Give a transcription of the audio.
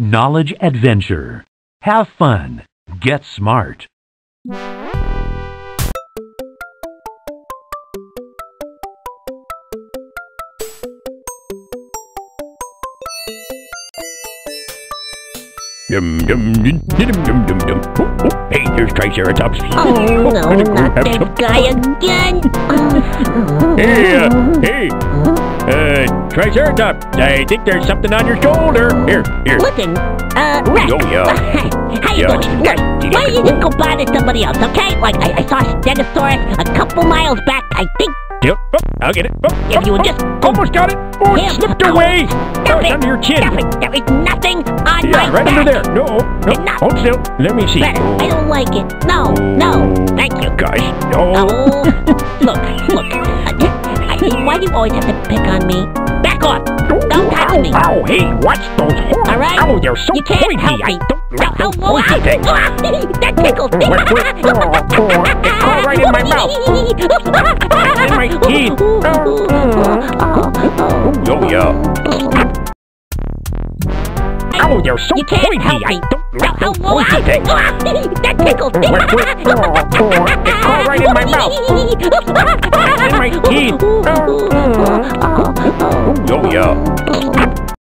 Knowledge Adventure. Have fun. Get smart. Dum, dum, dum, dum, dum, dum, dum. Oh, oh, hey, there's Triceratops. Oh, no, not Have this guy again. Hey, uh, hey, Triceratops, I think there's something on your shoulder. Here, here. Listen, uh, Rex. Oh, yeah. How you Yeah, doing? Look, why don't you just go bother somebody else, okay? Like, I, I saw Stegosaurus a couple miles back. I think Yep, oh, I'll get it. Oh, If you oh, would just- oh, almost got it. Oh, it slipped Oh. away. Stop Oh, it. under your chin. Stop it. There is nothing on my Yeah, right back. under there. No, no, Enough. hold still. Let me see. Rex, I don't like it. No, Oh, no. Thank you. Gosh, no. Oh, look, look. I, I, why do you always have to pick on me? Back off. Don't touch me. Ow, hey, watch those horns. All right? Ow, they're so You can't pointy. help I don't like oh, those oh, pointy things. ah, that tickles. Wait, wait, oh, oh, it caught right in my mouth. In my teeth. Oh, yeah. Ow, they're so You can't pointy. help I don't like oh, oh, pointy things. ah, that tickles. Wait, wait, oh, oh, it caught right in my mouth. In my teeth. Oh, yeah.